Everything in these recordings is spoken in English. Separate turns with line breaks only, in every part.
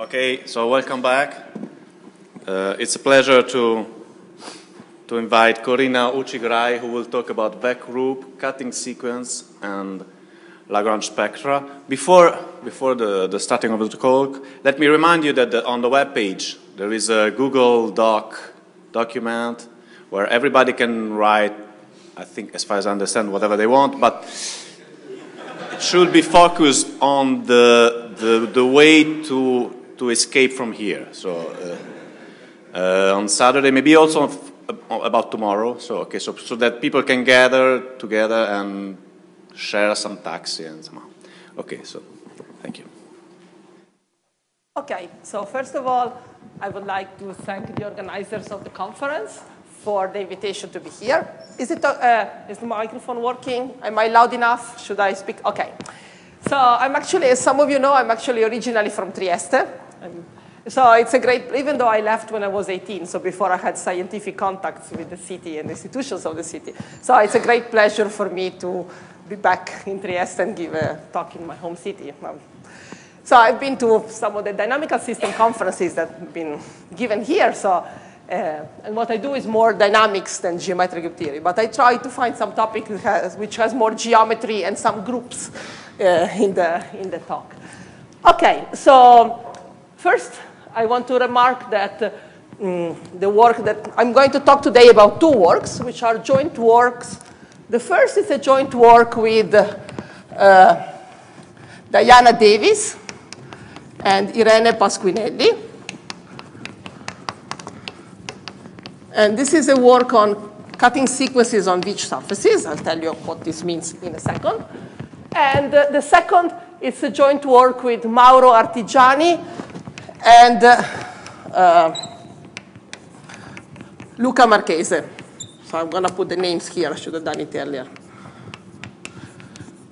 Okay, so welcome back. Uh, it's a pleasure to, to invite Corinna Ulcigrai, who will talk about Veech group, cutting sequence, and Lagrange spectra. Before, before the, the starting of the talk, let me remind you that the, on the web page there is a Google Doc document where everybody can write, I think, as far as I understand, whatever they want, but it should be focused on the, the, the way to, to escape from here. So uh, uh, on Saturday, maybe also about tomorrow. So okay, so, so that people can gather together and share some taxi and somehow. Okay, so thank you.
Okay, so first of all, I would like to thank the organizers of the conference for the invitation to be here. Is, it, uh, is the microphone working? Am I loud enough? Should I speak? Okay. So I'm actually, as some of you know, I'm actually originally from Trieste. So it's a great, even though I left when I was 18, so before I had scientific contacts with the city and institutions of the city. So it's a great pleasure for me to be back in Trieste and give a talk in my home city. So I've been to some of the dynamical system conferences that have been given here. So uh, and what I do is more dynamics than geometric theory, but I try to find some topic has, which has more geometry and some groups uh, in, the, in the talk. Okay, so first I want to remark that uh, mm, the work that I'm going to talk today about two works, which are joint works. The first is a joint work with uh, Diana Davis and Irene Pasquinelli. And this is a work on cutting sequences on Veech surfaces. I'll tell you what this means in a second. And uh, the second is a joint work with Mauro Artigiani and uh, uh, Luca Marchese. So I'm going to put the names here. I should have done it earlier.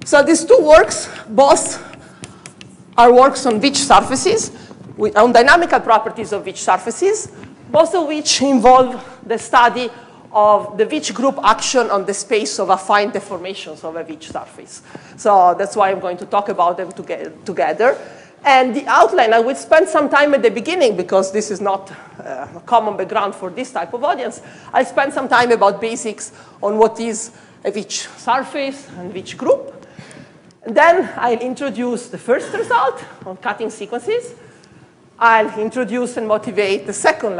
So these two works, both are works on Veech surfaces, on dynamical properties of Veech surfaces, both of which involve the study of the Veech group action on the space of affine deformations of a Veech surface. So that's why I'm going to talk about them together. And the outline, I will spend some time at the beginning because this is not uh, a common background for this type of audience. I'll spend some time about basics on what is a Veech surface and Veech group. And then I'll introduce the first result on cutting sequences. I'll introduce and motivate the second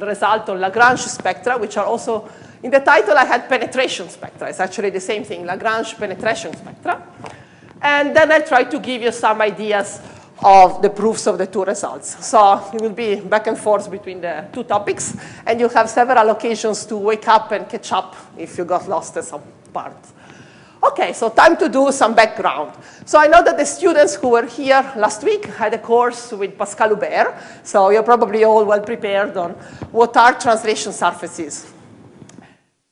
result on Lagrange spectra, which are also, in the title I had penetration spectra. It's actually the same thing, Lagrange penetration spectra. And then I'll try to give you some ideas of the proofs of the two results. So it will be back and forth between the two topics, and you'll have several occasions to wake up and catch up if you got lost at some part. Okay, so time to do some background. So I know that the students who were here last week had a course with Pascal Hubert, so you're probably all well prepared on what are translation surfaces.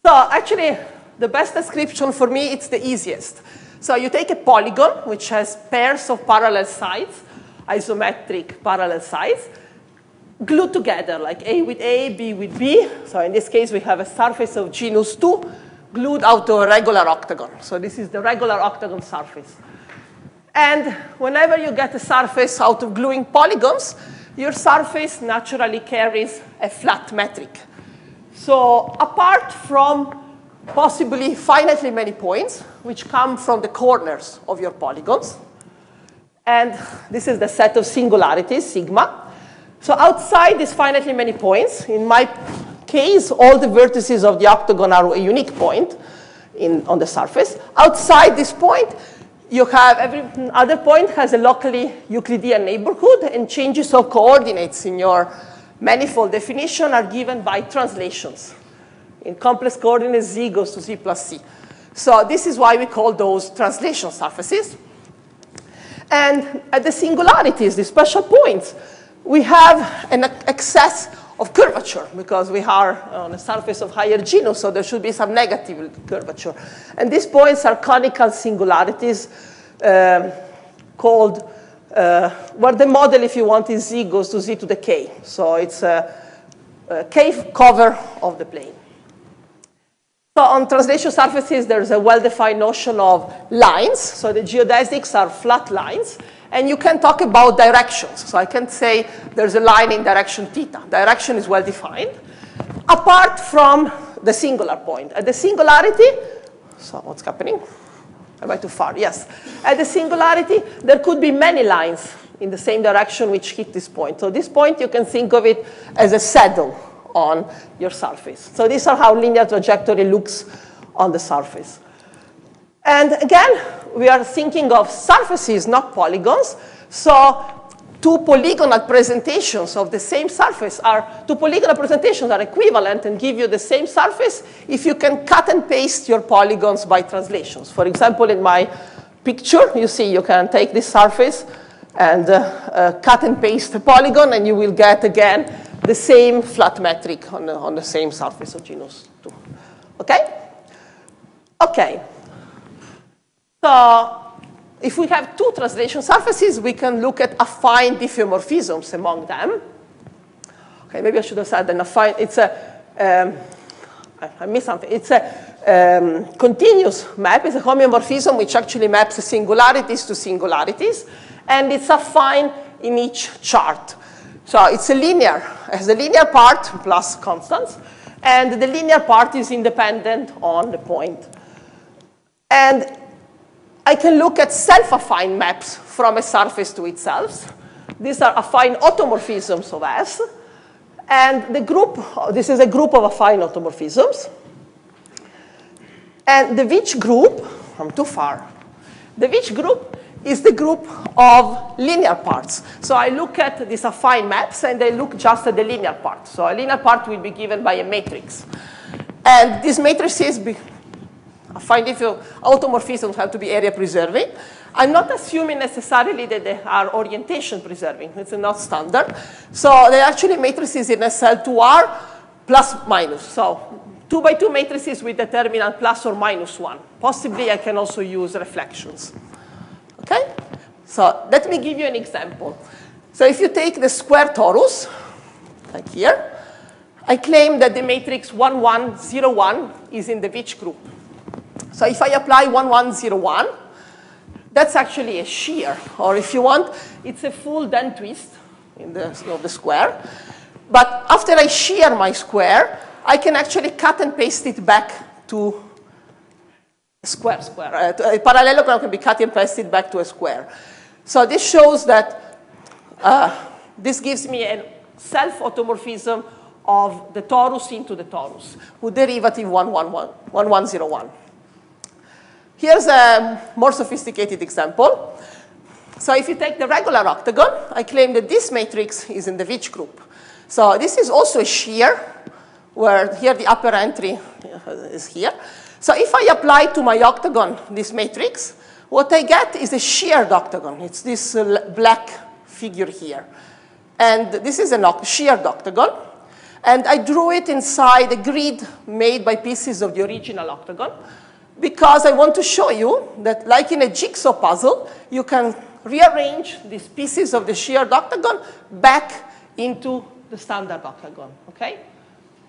So actually, the best description for me, it's the easiest. So you take a polygon, which has pairs of parallel sides, isometric parallel sides, glued together, like A with A, B with B. So in this case, we have a surface of genus 2 glued out to a regular octagon. So this is the regular octagon surface. And whenever you get a surface out of gluing polygons, your surface naturally carries a flat metric. So apart from possibly finitely many points, which come from the corners of your polygons, and this is the set of singularities, sigma. So outside these finitely many points, in my case, all the vertices of the octagon are a unique point in, on the surface. Outside this point, you have every other point has a locally Euclidean neighborhood, and changes of coordinates in your manifold definition are given by translations. In complex coordinates, z goes to z plus c. So this is why we call those translation surfaces. And at the singularities, the special points, we have an excess of curvature because we are on a surface of higher genus, so there should be some negative curvature. And these points are conical singularities um, called, uh, where the model, if you want, is z goes to z to the k. So it's a, a k cover of the plane. So on translation surfaces, there's a well-defined notion of lines. So the geodesics are flat lines. And you can talk about directions. So I can say there's a line in direction theta. Direction is well defined. Apart from the singular point. At the singularity, so what's happening? Am I too far? Yes. At the singularity, there could be many lines in the same direction which hit this point. So this point, you can think of it as a saddle on your surface. So these are how linear trajectory looks on the surface. And again, we are thinking of surfaces, not polygons. So two polygonal presentations of the same surface are, two polygonal presentations are equivalent and give you the same surface if you can cut and paste your polygons by translations. For example, in my picture, you see you can take this surface and uh, uh, cut and paste a polygon, and you will get, again, the same flat metric on the, on the same surface of genus 2. Okay? Okay. So if we have two translation surfaces, we can look at affine diffeomorphisms among them. Okay, maybe I should have said an affine, it's a, um, I, I missed something. It's a um, continuous map. It's a homeomorphism which actually maps singularities to singularities. And it's affine in each chart. So it's a linear, has a linear part plus constants. And the linear part is independent on the point. And I can look at self-affine maps from a surface to itself. These are affine automorphisms of S. And the group, this is a group of affine automorphisms. And the Veech group, I'm too far. The Veech group is the group of linear parts. So I look at these affine maps and I look just at the linear part. So a linear part will be given by a matrix. And these matrices I find if you, uh, automorphisms have to be area preserving. I'm not assuming necessarily that they are orientation preserving. It's not standard. So they're actually matrices in SL2R plus minus. So two by two matrices with determinant plus or minus one. Possibly I can also use reflections. Okay? So let me give you an example. So if you take the square torus, like here, I claim that the matrix 1, 1, 0, 1 is in the Veech group. So if I apply 1, 1, 0, 1, that's actually a shear. Or if you want, it's a full Dehn twist in the, you know, the square. But after I shear my square, I can actually cut and paste it back to square square. Uh, a parallelogram can be cut and pasted back to a square. So this shows that uh, this gives me a self-automorphism of the torus into the torus with derivative 1101, 1101. Here's a more sophisticated example. So if you take the regular octagon, I claim that this matrix is in the Veech group. So this is also a shear, where here the upper entry is here. So if I apply to my octagon this matrix, what I get is a sheared octagon. It's this uh, black figure here. And this is a sheared octagon. And I drew it inside a grid made by pieces of the original octagon because I want to show you that like in a jigsaw puzzle, you can rearrange these pieces of the sheared octagon back into the standard octagon, okay?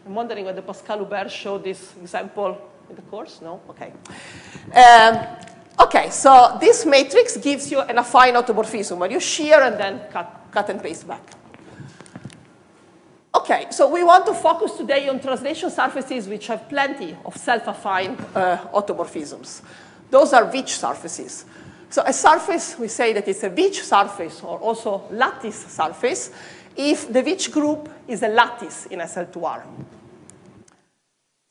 I'm wondering whether Pascal Hubert showed this example in the course? No? Okay. Um, okay, so this matrix gives you an affine automorphism where you shear and then cut, cut and paste back. Okay, so we want to focus today on translation surfaces which have plenty of self-affine uh, automorphisms. Those are Veech surfaces. So a surface, we say that it's a Veech surface or also lattice surface if the Veech group is a lattice in SL2R.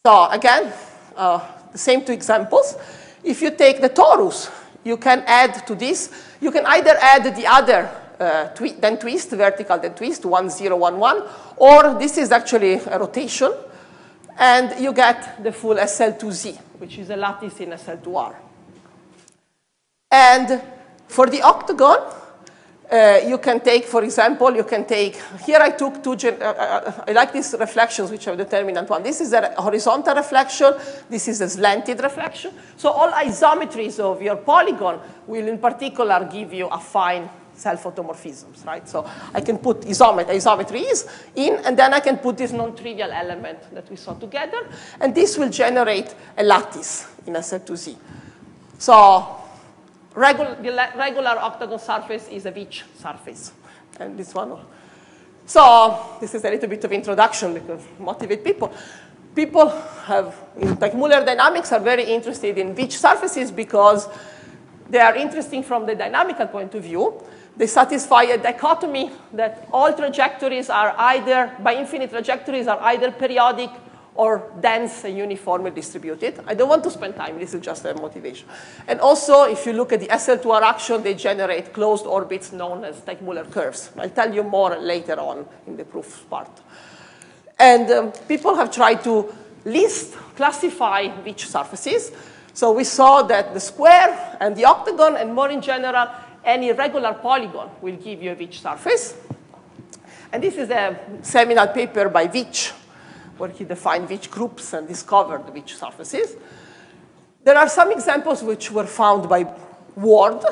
So again, uh, the same two examples. If you take the torus, you can add to this, you can either add the other uh, twi Dehn twist, vertical Dehn twist, 1011, or this is actually a rotation, and you get the full SL2Z, which is a lattice in SL2R. And for the octagon, uh, you can take, for example, you can take, here I took two, uh, uh, I like these reflections which are determinant one. This is a horizontal reflection, this is a slanted reflection. So all isometries of your polygon will in particular give you affine self-automorphisms, right? So I can put isomet isometries in, and then I can put this non-trivial element that we saw together, and this will generate a lattice in SL2Z. So regular, regular octagon surface is a Veech surface. And this one. So this is a little bit of introduction because motivate people. People have, in Teichmuller dynamics, are very interested in Veech surfaces because they are interesting from the dynamical point of view. They satisfy a dichotomy that all trajectories are either, by infinite trajectories, are either periodic or dense and uniformly distributed. I don't want to spend time. This is just a motivation. And also, if you look at the SL2R action, they generate closed orbits known as Teichmuller curves. I'll tell you more later on in the proof part. And um, people have tried to list, classify Veech surfaces. So we saw that the square and the octagon, and more in general, any regular polygon will give you a Veech surface. And this is a seminal paper by Veech where he defined Veech groups and discovered Veech surfaces. There are some examples which were found by Ward.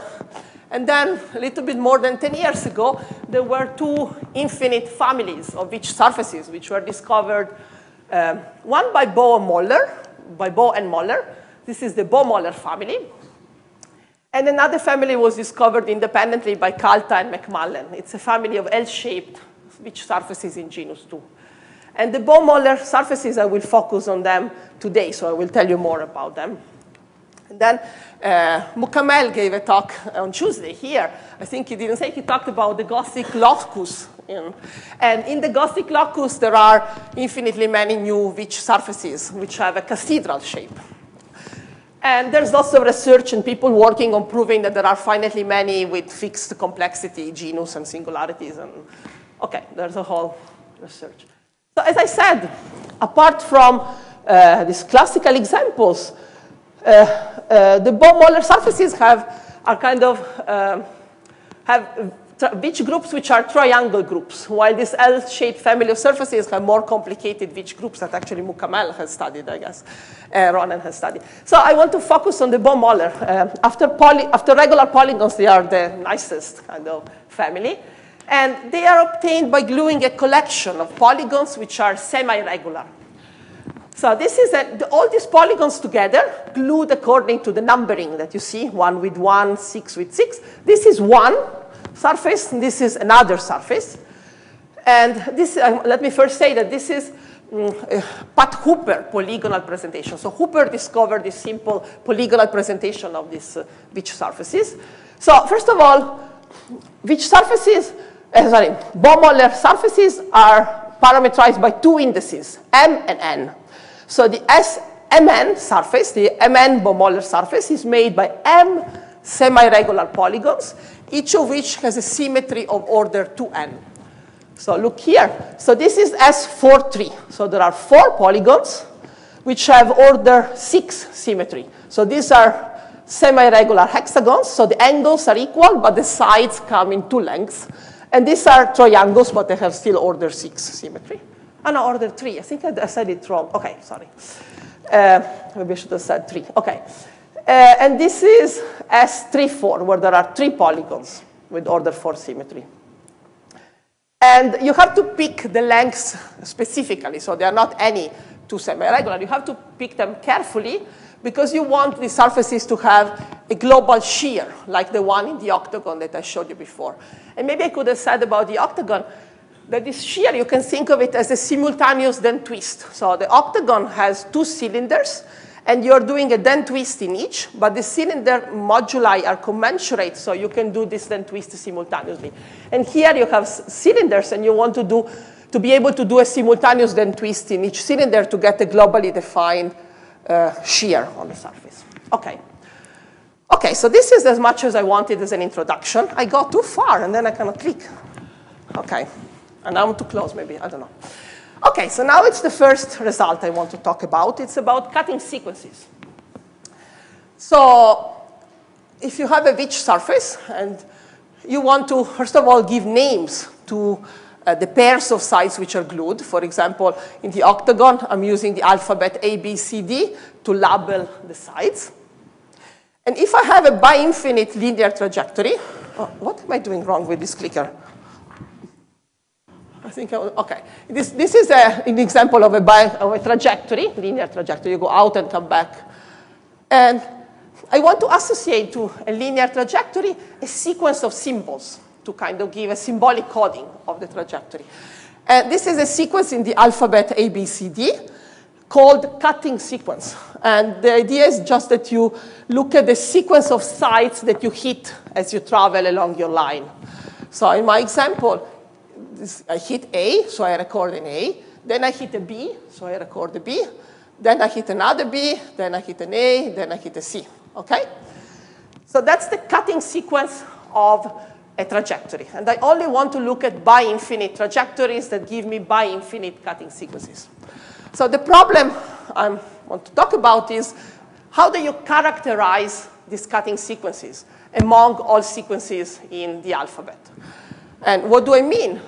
And then, a little bit more than 10 years ago, there were two infinite families of Veech surfaces which were discovered, um, one by Bouw and Möller, by Bouw and Möller. This is the Bouw-Möller family. And another family was discovered independently by Calta and McMullen. It's a family of L-shaped Veech surfaces in genus 2. And the Bouw-Möller surfaces, I will focus on them today, so I will tell you more about them. And then uh, Mukamel gave a talk on Tuesday here. I think he didn't say, he talked about the Gothic locus. And in the Gothic locus, there are infinitely many new Veech surfaces, which have a cathedral shape. And there's lots of research and people working on proving that there are finitely many with fixed complexity, genus and singularities. And okay, there's a whole research. So as I said, apart from uh, these classical examples, uh, uh, the Bouw-Möller surfaces have, are kind of, um, have Veech groups which are triangle groups, while this L-shaped family of surfaces have more complicated Veech groups that actually Mukamel has studied, I guess, uh, Ronen has studied. So I want to focus on the Bouw-Möller. Uh, after, poly, after regular polygons, they are the nicest kind of family. And they are obtained by gluing a collection of polygons which are semi-regular. So this is a, all these polygons together, glued according to the numbering that you see, one with one, six with six. This is one surface, and this is another surface. And this, uh, let me first say that this is um, Pat Hooper polygonal presentation. So Hooper discovered this simple polygonal presentation of these uh, Veech surfaces. So first of all, Veech surfaces uh, sorry, Bouw-Möller surfaces are parameterized by two indices, M and N. So the SMN surface, the MN Bouw-Möller surface, is made by M semi-regular polygons, each of which has a symmetry of order 2n. So look here. So this is S43. So there are four polygons which have order 6 symmetry. So these are semi-regular hexagons. So the angles are equal, but the sides come in two lengths. And these are triangles, but they have still order 6 symmetry. Oh, no, order 3. I think I said it wrong. OK, sorry. Uh, maybe I should have said 3. OK. Uh, and this is S34, where there are three polygons with order 4 symmetry. And you have to pick the lengths specifically, so they are not any two semi-regular. You have to pick them carefully because you want the surfaces to have a global shear, like the one in the octagon that I showed you before. And maybe I could have said about the octagon that this shear, you can think of it as a simultaneous Dehn twist. So the octagon has two cylinders, and you're doing a Dehn twist in each, but the cylinder moduli are commensurate, so you can do this Dehn twist simultaneously. And here you have cylinders, and you want to, do, to be able to do a simultaneous Dehn twist in each cylinder to get a globally defined uh, shear on the surface. Okay. Okay, so this is as much as I wanted as an introduction. I got too far, and then I cannot click. Okay, and I'm too close, maybe, I don't know. Okay, so now it's the first result I want to talk about. It's about cutting sequences. So if you have a Veech surface, and you want to, first of all, give names to uh, the pairs of sides which are glued. For example, in the octagon, I'm using the alphabet A, B, C, D to label the sides. And if I have a bi-infinite linear trajectory, oh, what am I doing wrong with this clicker? I think, I will, okay. This, this is a, an example of a, bi, of a trajectory, linear trajectory. You go out and come back. And I want to associate to a linear trajectory a sequence of symbols to kind of give a symbolic coding of the trajectory. And this is a sequence in the alphabet ABCD called cutting sequence. And the idea is just that you look at the sequence of sites that you hit as you travel along your line. So in my example, this, I hit A, so I record an A. Then I hit a B, so I record a B. Then I hit another B, then I hit an A, then I hit a C, okay? So that's the cutting sequence of a trajectory. And I only want to look at bi-infinite trajectories that give me bi-infinite cutting sequences. So the problem I want to talk about is how do you characterize these cutting sequences among all sequences in the alphabet? And what do I mean?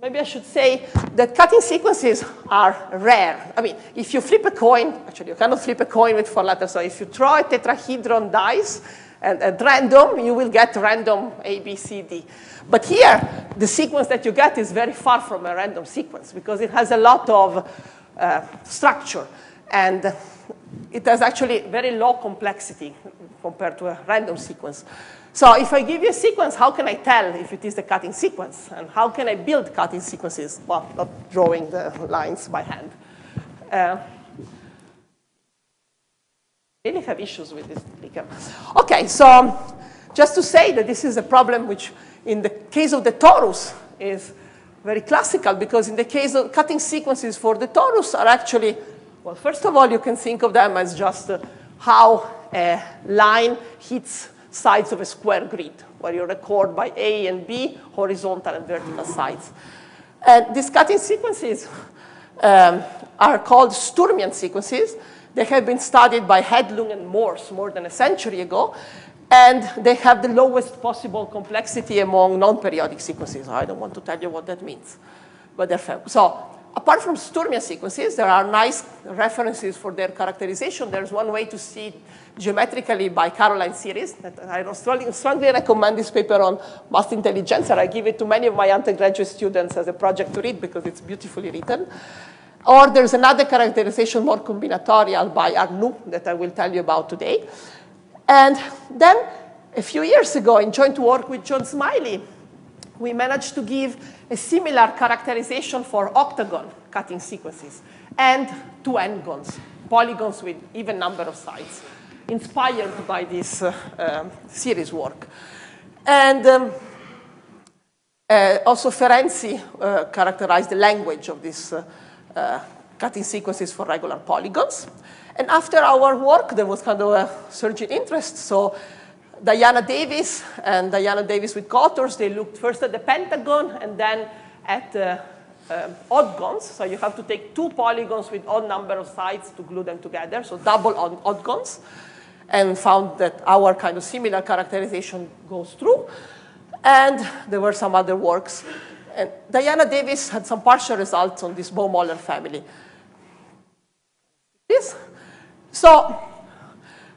Maybe I should say that cutting sequences are rare. I mean, if you flip a coin, actually, you cannot flip a coin with four letters. So if you throw a tetrahedron dice and at random, you will get random A, B, C, D. But here, the sequence that you get is very far from a random sequence because it has a lot of uh, structure. And it has actually very low complexity compared to a random sequence. So if I give you a sequence, how can I tell if it is the cutting sequence? And how can I build cutting sequences? Well, not drawing the lines by hand. Uh, really have issues with this clicker. Okay, so just to say that this is a problem which, in the case of the torus, is very classical because in the case of cutting sequences for the torus are actually, well, first of all, you can think of them as just uh, how a line hits sides of a square grid, where you record by A and B horizontal and vertical sides. And these cutting sequences um, are called Sturmian sequences. They have been studied by Hedlund and Morse more than a century ago, and they have the lowest possible complexity among non-periodic sequences. I don't want to tell you what that means, but they're. So apart from Sturmian sequences, there are nice references for their characterization. There's one way to see geometrically by Caroline Series. I strongly, strongly recommend this paper on Math Intelligencer, and I give it to many of my undergraduate students as a project to read because it's beautifully written. Or there's another characterization, more combinatorial, by Arnoux that I will tell you about today. And then a few years ago, in joint work with John Smillie, we managed to give a similar characterization for octagon cutting sequences and two n-gons, polygons with even number of sides inspired by this uh, um, Series work. And um, uh, also Ferenczi uh, characterized the language of these uh, cutting sequences for regular polygons. And after our work, there was kind of a surge in interest. So Diana Davis and Diana Davis with co-authors, they looked first at the pentagon and then at uh, uh, odd. So you have to take two polygons with odd number of sides to glue them together, so double odd, odd and found that our kind of similar characterization goes through. And there were some other works. And Diana Davis had some partial results on this Bouw-Möller family. This. So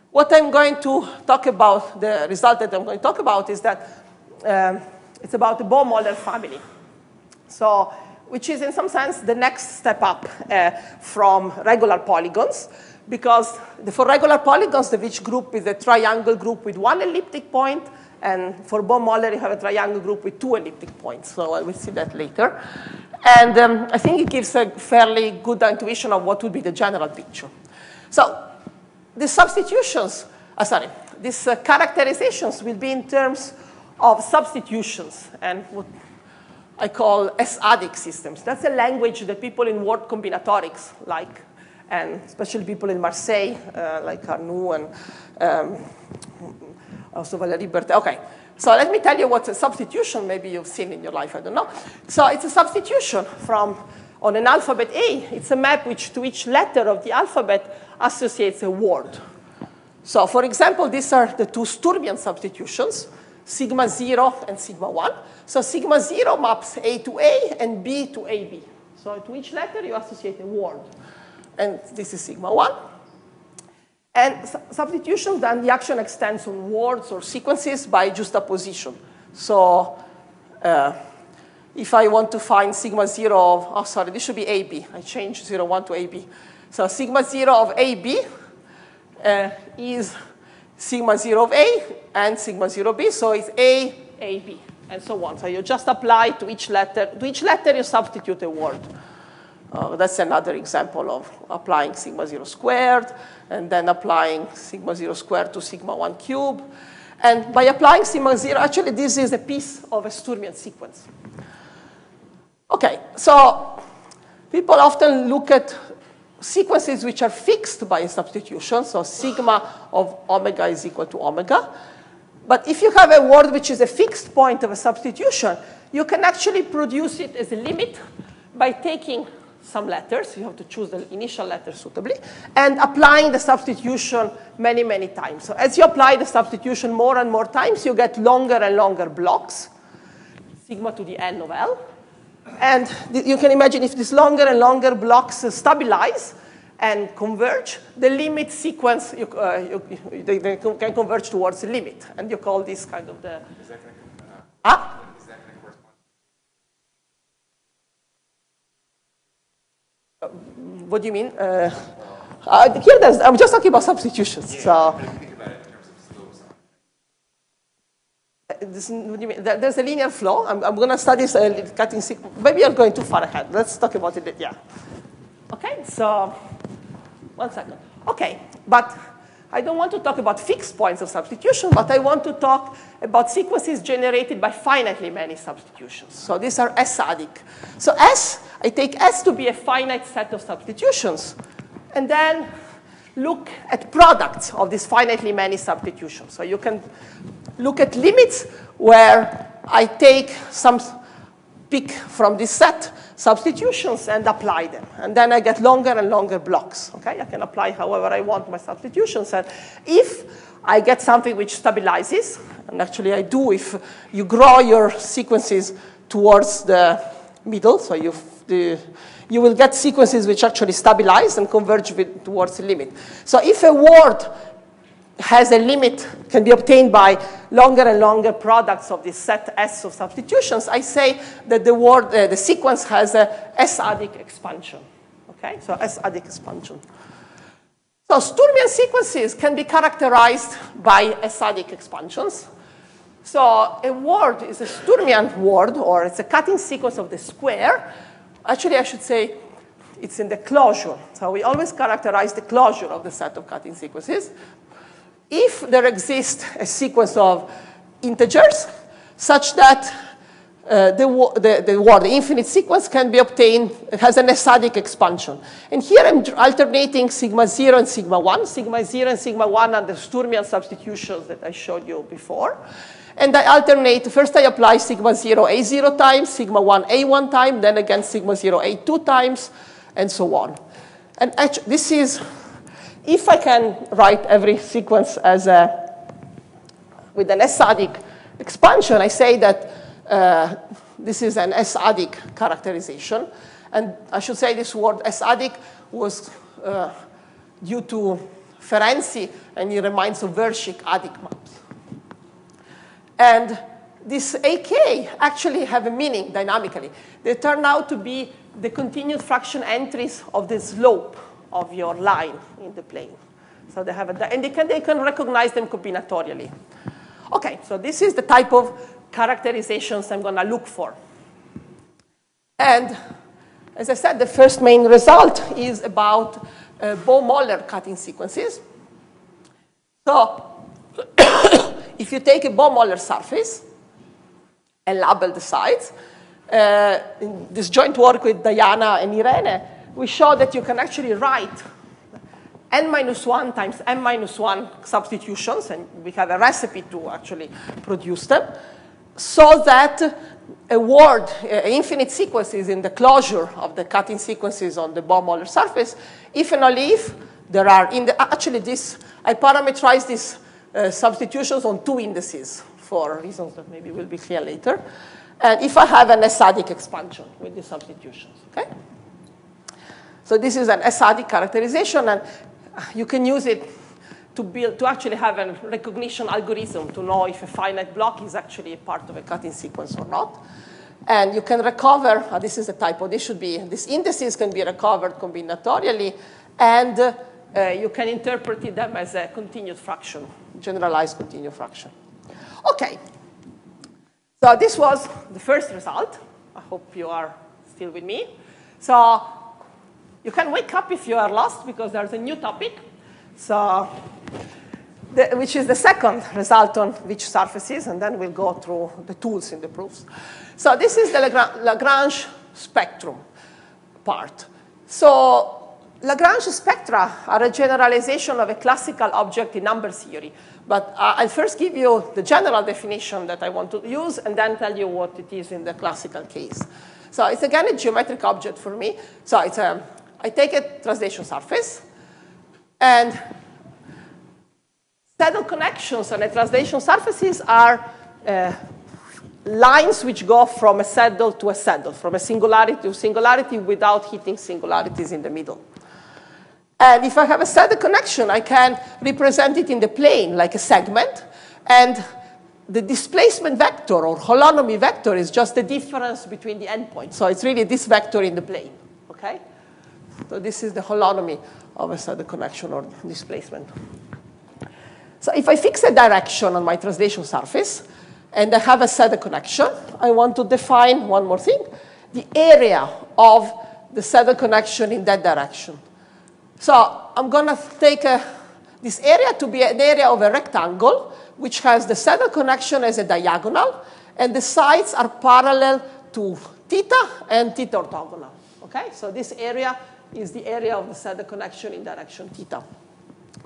what I'm going to talk about, the result that I'm going to talk about is that um, it's about the Bouw-Möller family. So, which is in some sense the next step up uh, from regular polygons because for regular polygons, the Veech group is a triangle group with one elliptic point, and for Bouw-Möller, you have a triangle group with two elliptic points. So I will see that later. And um, I think it gives a fairly good intuition of what would be the general picture. So the substitutions, uh, sorry, these uh, characterizations will be in terms of substitutions and what I call S-adic systems. That's a language that people in word combinatorics like and especially people in Marseille, uh, like Arnoux and um, also Valérie Berthé. Okay, so let me tell you what's a substitution maybe you've seen in your life, I don't know. So it's a substitution from, on an alphabet A, it's a map which to each letter of the alphabet associates a word. So for example, these are the two Sturmian substitutions, sigma 0 and sigma 1. So sigma 0 maps A to A and B to AB. So to each letter, you associate a word and this is sigma 1. And substitution, then the action extends on words or sequences by juxtaposition. So uh, if I want to find sigma 0 of, oh, sorry, this should be AB. I changed 0, 1 to AB. So sigma 0 of AB uh, is sigma 0 of A and sigma 0 B. So it's A, A, B, and so on. So you just apply to each letter. To each letter, you substitute a word. Uh, that's another example of applying sigma 0 squared, and then applying sigma 0 squared to sigma 1 cube. And by applying sigma 0, actually, this is a piece of a Sturmian sequence. Okay, so people often look at sequences which are fixed by a substitution, so sigma of omega is equal to omega. But if you have a word which is a fixed point of a substitution, you can actually produce it as a limit by taking some letters. You have to choose the initial letter suitably and applying the substitution many, many times. So as you apply the substitution more and more times, you get longer and longer blocks, sigma to the n of L. And you can imagine if these longer and longer blocks stabilize and converge, the limit sequence, you, uh, you, they, they, can converge towards the limit. And you call this kind of the. Is that uh, ah? What do you mean? Uh, uh, here, I'm just talking about substitutions. Yeah, so. This, what do you mean? There's a linear flow. I'm, I'm going to study uh, cutting sequence. Maybe I'm going too far ahead. Let's talk about it. Yeah. Okay, so one second. Okay, but I don't want to talk about fixed points of substitution, but I want to talk about sequences generated by finitely many substitutions. So these are S-adic. So S, I take S to be a finite set of substitutions, and then look at products of these finitely many substitutions. So you can look at limits where I take some pick from this set substitutions and apply them. And then I get longer and longer blocks. Okay, I can apply however I want my substitutions. And if I get something which stabilizes, and actually I do if you grow your sequences towards the middle, so you the, you will get sequences which actually stabilize and converge with, towards the limit. So if a word has a limit, can be obtained by longer and longer products of this set S of substitutions, I say that the word, uh, the sequence has a S-adic expansion. Okay, so S-adic expansion. So Sturmian sequences can be characterized by S-adic expansions. So a word is a Sturmian word, or it's a cutting sequence of the square. Actually, I should say it's in the closure. So we always characterize the closure of the set of cutting sequences if there exists a sequence of integers such that uh, the, the, the word, the infinite sequence can be obtained, it has an S-adic expansion. And here I'm alternating sigma 0 and sigma 1. Sigma 0 and sigma 1 are the Sturmian substitutions that I showed you before. And I alternate, first I apply sigma 0 A0 times, sigma 1 A1 time, then again sigma 0 A2 times, and so on. And actually, this is if I can write every sequence as a, with an S-adic expansion, I say that uh, this is an S-adic characterization. And I should say this word S-adic was uh, due to Ferenczi, and it reminds of Vershik adic maps. And this AK actually have a meaning dynamically. They turn out to be the continued fraction entries of the slope of your line in the plane. So they have a, and they can, they can recognize them combinatorially. Okay, so this is the type of characterizations I'm going to look for. And as I said, the first main result is about uh, Bouw-Möller cutting sequences. So if you take a Bouw-Möller surface and label the sides, uh, in this joint work with Diana and Irene, we show that you can actually write n minus 1 times n minus 1 substitutions, and we have a recipe to actually produce them, so that a word, uh, infinite sequence is in the closure of the cutting sequences on the Bouw-Möller surface, if and only if there are, in the, actually this, I parameterize these uh, substitutions on two indices for reasons that maybe will be clear later. And if I have an S-adic expansion with these substitutions, okay? So this is an S-adic characterization, and you can use it to, build, to actually have a recognition algorithm to know if a finite block is actually a part of a cutting sequence or not. And you can recover, uh, this is a typo, this should be, these indices can be recovered combinatorially, and uh, uh, you can interpret them as a continued fraction, generalized continued fraction. Okay. So this was the first result. I hope you are still with me. So you can wake up if you are lost because there's a new topic. So the, which is the second result on Veech surfaces, and then we'll go through the tools in the proofs. So this is the Lagrange spectrum part. So Lagrange spectra are a generalization of a classical object in number theory. But uh, I'll first give you the general definition that I want to use, and then tell you what it is in the classical case. So it's again a geometric object for me. So it's a, I take a translation surface, and saddle connections on a translation surfaces are uh, lines which go from a saddle to a saddle, from a singularity to singularity without hitting singularities in the middle. And if I have a saddle connection, I can represent it in the plane like a segment. And the displacement vector or holonomy vector is just the difference between the endpoints. So it's really this vector in the plane, okay? So this is the holonomy of a saddle connection or displacement. So if I fix a direction on my translation surface, and I have a saddle connection, I want to define one more thing, the area of the saddle connection in that direction. So I'm going to take a, this area to be an area of a rectangle, which has the saddle connection as a diagonal, and the sides are parallel to theta and theta orthogonal. Okay, so this area is the area of the saddle connection in direction theta,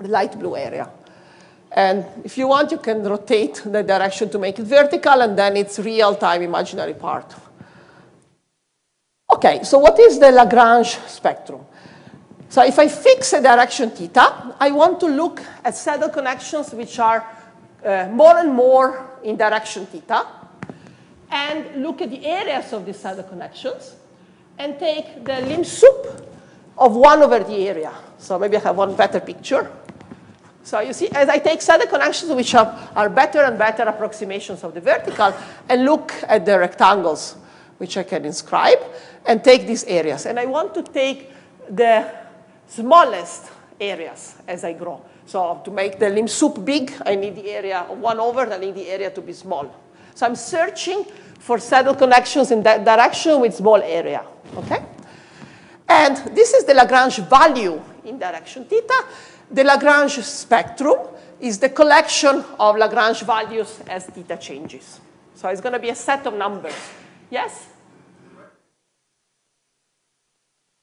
the light blue area. And if you want, you can rotate the direction to make it vertical, and then it's real-time imaginary part. Okay, so what is the Lagrange spectrum? So if I fix a direction theta, I want to look at saddle connections which are uh, more and more in direction theta, and look at the areas of these saddle connections, and take the lim sup of 1 over the area. So maybe I have one better picture. So you see, as I take saddle connections, which are, are better and better approximations of the vertical, and look at the rectangles, which I can inscribe, and take these areas. And I want to take the smallest areas as I grow. So to make the lim sup big, I need the area of 1 over, I need the area to be small. So I'm searching for saddle connections in that direction with small area, okay? And this is the Lagrange value in direction theta. The Lagrange spectrum is the collection of Lagrange values as theta changes. So it's going to be a set of numbers. Yes?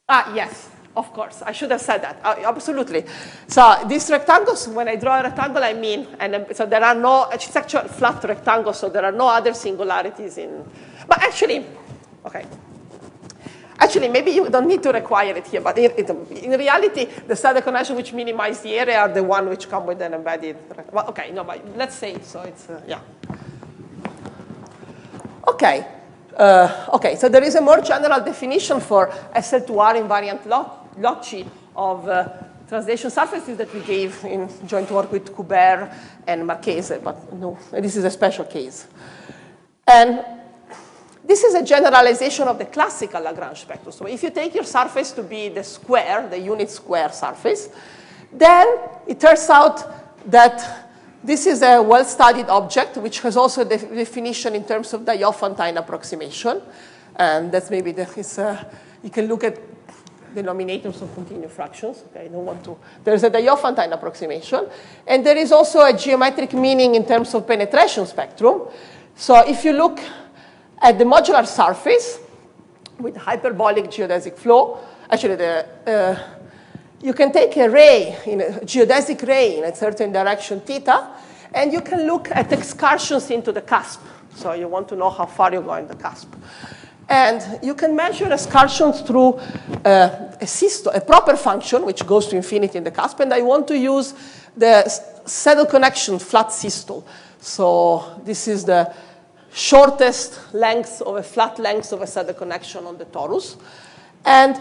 Ah, yes, of course. I should have said that. Uh, absolutely. So these rectangles, when I draw a rectangle, I mean, and um, so there are no, it's actually flat rectangle, so there are no other singularities in, but actually, okay. Actually, maybe you don't need to require it here, but in reality, the saddle connection which minimize the area are the one which come with an embedded. Well, okay, no, but let's say so. It's uh, yeah. Okay. Uh, okay, so there is a more general definition for SL2R invariant loci of uh, translation surfaces that we gave in joint work with Hubert and Marchese, but no, this is a special case. And this is a generalization of the classical Lagrange spectrum. So if you take your surface to be the square, the unit square surface, then it turns out that this is a well-studied object, which has also a definition in terms of Diophantine approximation. And that's maybe the, uh, you can look at denominators of continuous fractions. Okay, I don't want to. There's a Diophantine approximation. And there is also a geometric meaning in terms of penetration spectrum. So if you look at the modular surface with hyperbolic geodesic flow, actually the, uh, you can take a ray, in a geodesic ray in a certain direction theta, and you can look at excursions into the cusp. So you want to know how far you go in the cusp. And you can measure excursions through uh, a, systole, a proper function, which goes to infinity in the cusp. And I want to use the saddle connection flat systole. So this is the shortest length of a flat length of a saddle connection on the torus. And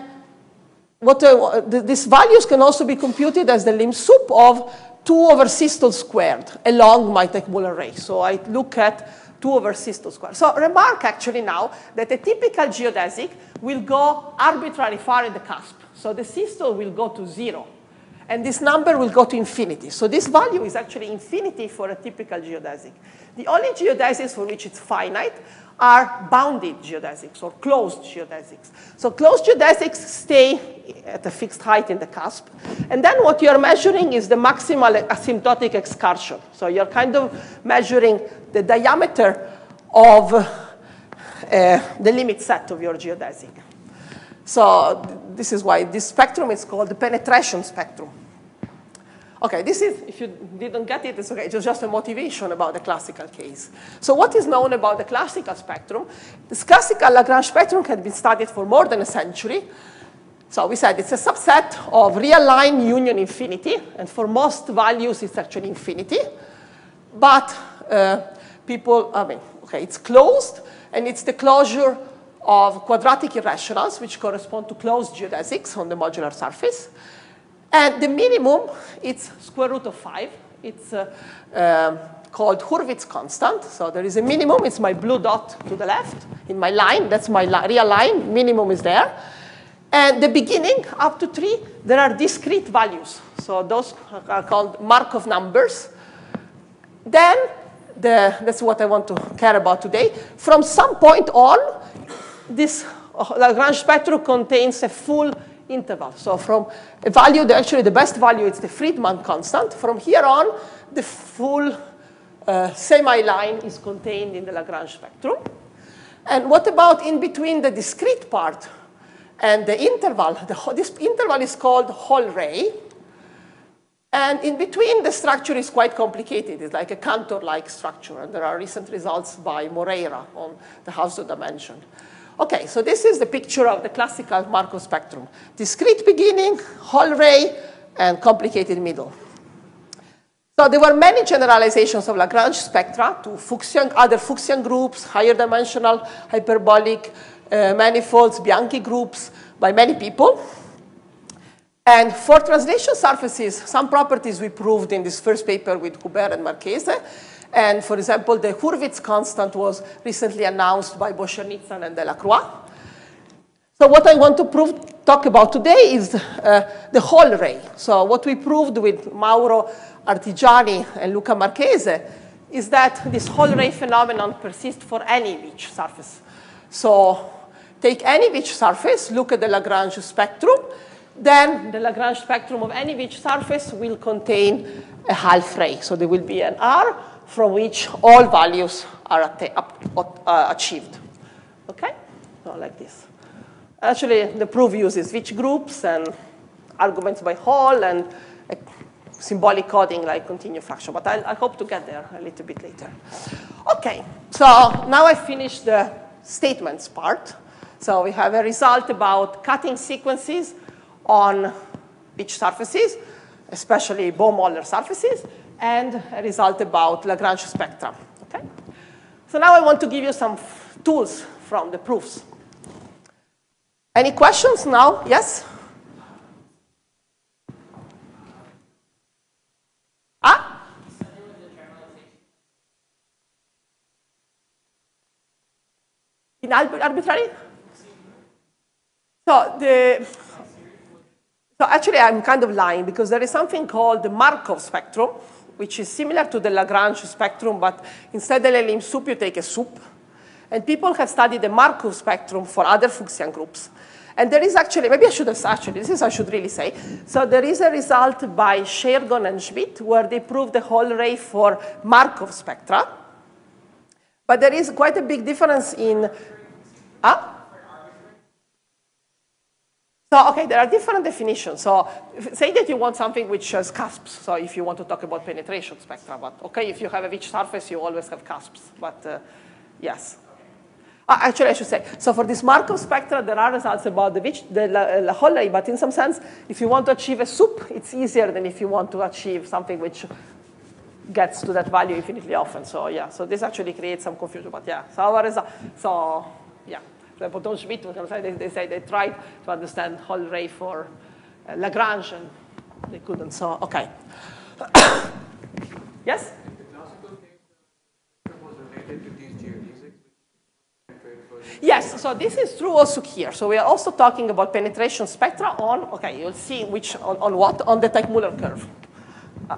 what uh, these values can also be computed as the lim sup of 2 over systole squared along my Teichmuller ray. So I look at 2 over systole squared. So remark actually now that a typical geodesic will go arbitrarily far in the cusp. So the systole will go to 0. And this number will go to infinity. So this value is actually infinity for a typical geodesic. The only geodesics for which it's finite are bounded geodesics or closed geodesics. So closed geodesics stay at a fixed height in the cusp. And then what you're measuring is the maximal asymptotic excursion. So you're kind of measuring the diameter of uh, the limit set of your geodesic. So this is why this spectrum is called the penetration spectrum. Okay, this is, if you didn't get it, it's okay. It's just a motivation about the classical case. So what is known about the classical spectrum? This classical Lagrange spectrum had been studied for more than a century. So we said it's a subset of real line union infinity, and for most values it's actually infinity. But uh, people, I mean, okay, it's closed, and it's the closure of quadratic irrationals, which correspond to closed geodesics on the modular surface. And the minimum, it's square root of 5. It's uh, uh, called Hurwitz constant. So there is a minimum. It's my blue dot to the left in my line. That's my li real line. Minimum is there. And the beginning, up to 3, there are discrete values. So those are called Markov numbers. Then, the, that's what I want to care about today. From some point on, this Lagrange spectrum contains a full interval. So from a value, the, actually the best value is the Freiman constant. From here on, the full uh, semi-line is contained in the Lagrange spectrum. And what about in between the discrete part and the interval? The, this interval is called Hall ray. And in between, the structure is quite complicated. It's like a Cantor-like structure. And there are recent results by Moreira on the Hausdorff dimension. Okay, so this is the picture of the classical Markov spectrum. Discrete beginning, Hall ray, and complicated middle. So there were many generalizations of Lagrange spectra to Fuchsian, other Fuchsian groups, higher dimensional, hyperbolic, uh, manifolds, Bianchi groups by many people. And for translation surfaces, some properties we proved in this first paper with Hubert and Marchese. And for example, the Hurwitz constant was recently announced by Boshernitzan and Delecroix. So what I want to prove, talk about today is uh, the Hall ray. So what we proved with Mauro Artigiani and Luca Marchese is that this Hall ray phenomenon persists for any Veech surface. So take any Veech surface, look at the Lagrange spectrum, then the Lagrange spectrum of any Veech surface will contain a half ray. So there will be an R from which all values are uh, achieved. Okay? So like this. Actually, the proof uses Veech groups and arguments by Hall and symbolic coding like continued fraction. But I, I hope to get there a little bit later. Okay, so now I finished the statements part. So we have a result about cutting sequences on Veech surfaces, especially Bouw-Möller surfaces and a result about Lagrange spectra. Okay? So now I want to give you some tools from the proofs. Any questions now? Yes? Ah? In arbitrary? So the so actually I'm kind of lying because there is something called the Markov spectrum, which is similar to the Lagrange spectrum, but instead of a sup, you take a sup. And people have studied the Markov spectrum for other Fuchsian groups. And there is actually, maybe I should have actually, this is I should really say. So there is a result by Sheingorn and Schmidt where they proved the Hall ray for Markov spectra. But there is quite a big difference in, ah? So, okay, there are different definitions. So, say that you want something which has cusps. So, if you want to talk about penetration spectra, but okay, if you have a Veech surface, you always have cusps. But uh, yes. Uh, actually, I should say, so for this Markov spectra, there are results about the, Veech, the La, La but in some sense, if you want to achieve a sup, it's easier than if you want to achieve something which gets to that value infinitely often. So, yeah, so this actually creates some confusion, but yeah, so our result, so, yeah example, Don Schmidt, they, they say they tried to understand Hall ray for uh, Lagrange, and they couldn't. So, okay. yes? Yes, so this is true also here. So we are also talking about penetration spectra on, okay, you'll see which, on, on what? On the Teichmuller curve.